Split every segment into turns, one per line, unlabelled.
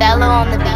Bella on the beat.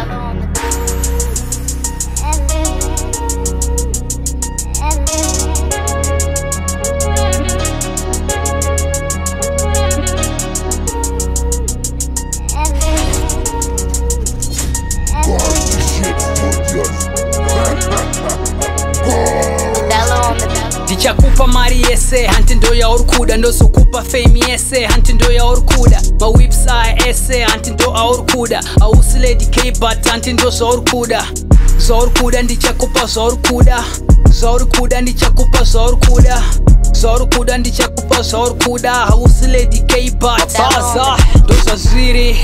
chakupa mari yese hanti ndo yauri kuda ndozokupa fame yese hanti ndo yauri kuda mawips aya ese hanti ndo auri kuda hausi lady k but hanti ndo zvauri kuda zvauri kuda ndichakupa zvauri kuda zvauri kuda ndichakupa zvauri kuda zvauri kuda ndichakupa zvauri kuda hausi lady k but ndozvazviri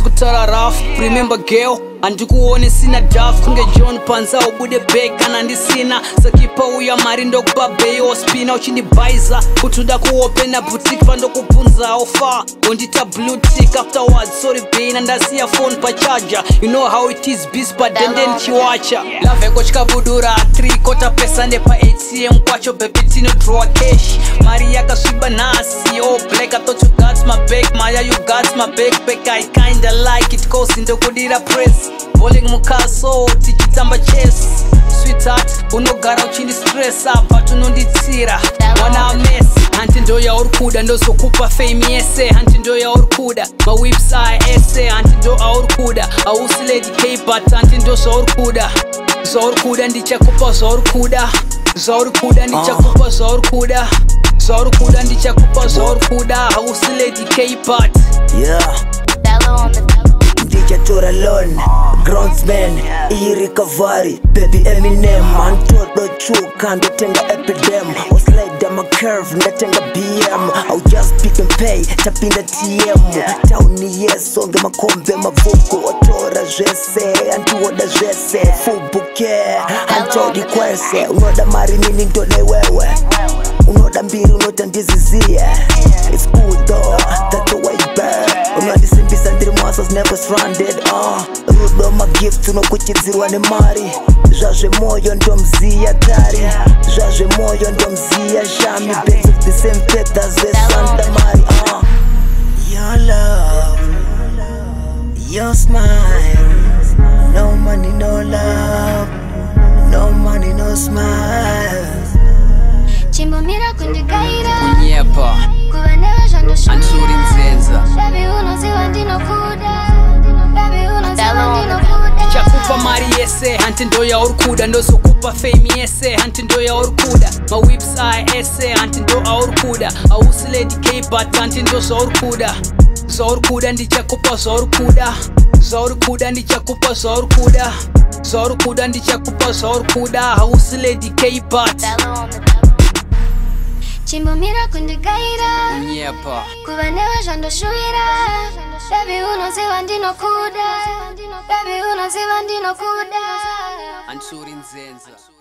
hausi kutara raf remembe gel handikuone sina daf kunge john panza ubude bek kana ndisina sekipa uya mari ndokupa bei ospina uchindibhaiza kuti uda kuopena butik pandokupunzawo fa wondita blue tik after ward sory bei nandasiya fone pacharja you know how it is bis padenden chiwacha laveko chikabudura 3 kota pesande paatm kwacho bebitinodrowa cash mari yak kuda you got my backpack i kind of like it cause ndokudira press bowling mukaso tichitamba chess sweet heart unogara uchindi stress apa tunonditsira wana mess handi ndo yauri kuda ndozokupa fame yese handi ndo yauri kuda mawebsite ese handi ndo auri kuda hausi lady k but handi ndo zvauri kuda zvauri kuda ndichakupa zvauri kuda zvauri kuda ndichakupa zvauri kuda zvauri kuda ndichakupa zvauri kuda hausi lady k part
ndichatora lon grosman iyi recovery baby eminem antodo tsuka ndotenga epidem oslida macurve ndatenga bm au just pick and pay tapinda tm tauni yeso ngemakombe mavuku otora zvese andioda zvese fubuke antodi kwese unoda mari nini ndodaiwewe unoda mbili unotandizizia its cool though that's the way back unondisimbisa ndiri muscles never stranded uh ah. rudo magifts unokuchidzirwa nemari zvazvemwoyo ndomziya tari zvazvemwoyo ndomziya shami bets of the same feathers
chimbomira kundigaira kunyepa kuva nevazvandosuri nzenza babi unoziva ndinokuda ndichakupa mari yese hanti ndo yauri kuda ndozokupa fame yese hanti ndo yauri kuda mawebsi ese hanti ndo auri kuda hausi lady kabut hanti ndo zvauri kuda zvauri kuda ndichakupa zvauri kuda zvauri kuda ndichakupa zvauri kuda zvauri kuda ndichakupa zvauri kuda hausi lady kabut chimbumira kundigaira nyepo kuva newe zvandoshuvira bebi unoziva ndinokuda bebi unoziva ndinokuda handisuri nzenza Anchu.